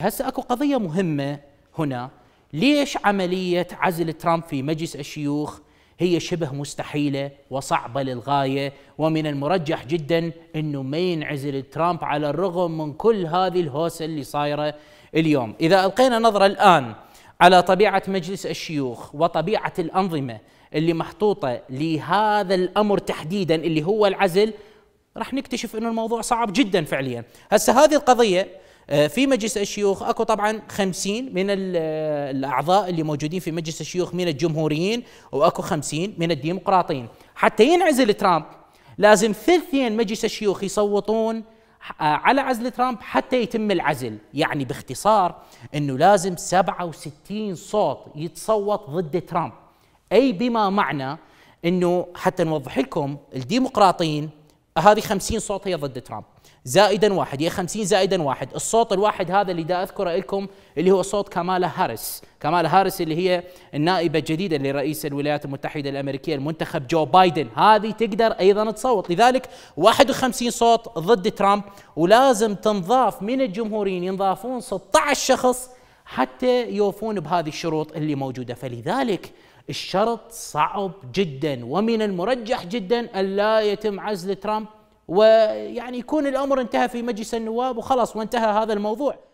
هسه اكو قضية مهمة هنا. ليش عملية عزل ترامب في مجلس الشيوخ هي شبه مستحيلة وصعبة للغاية؟ ومن المرجح جدا إنه ما ينعزل ترامب على الرغم من كل هذه الهوسة اللي صايرة اليوم. إذا ألقينا نظرة الآن على طبيعة مجلس الشيوخ وطبيعة الأنظمة اللي محطوطة لهذا الأمر تحديدا اللي هو العزل راح نكتشف إنه الموضوع صعب جدا فعليا. هسه هذه القضية في مجلس الشيوخ أكو طبعا 50 من الأعضاء اللي موجودين في مجلس الشيوخ من الجمهوريين وأكو 50 من الديمقراطيين. حتى ينعزل ترامب لازم ثلثين مجلس الشيوخ يصوتون آه، على عزل ترامب حتى يتم العزل. يعني باختصار إنه لازم 67 صوت يتصوت ضد ترامب. أي بما معنى إنه حتى نوضح لكم الديمقراطيين هذه 50 صوت هي ضد ترامب. زائدا واحد هي 50 زائدا واحد. الصوت الواحد هذا اللي دا أذكره لكم اللي هو صوت كمالا هاريس. كمالا هاريس اللي هي النائبة الجديدة لرئيس الولايات المتحدة الأمريكية المنتخب جو بايدن. هذه تقدر أيضا تصوت. لذلك 51 صوت ضد ترامب. ولازم تنضاف من الجمهوريين ينضافون 16 شخص حتى يوفون بهذه الشروط اللي موجودة. فلذلك الشرط صعب جدا ومن المرجح جدا أن لا يتم عزل ترامب ويعني يكون الأمر انتهى في مجلس النواب وخلاص وانتهى هذا الموضوع.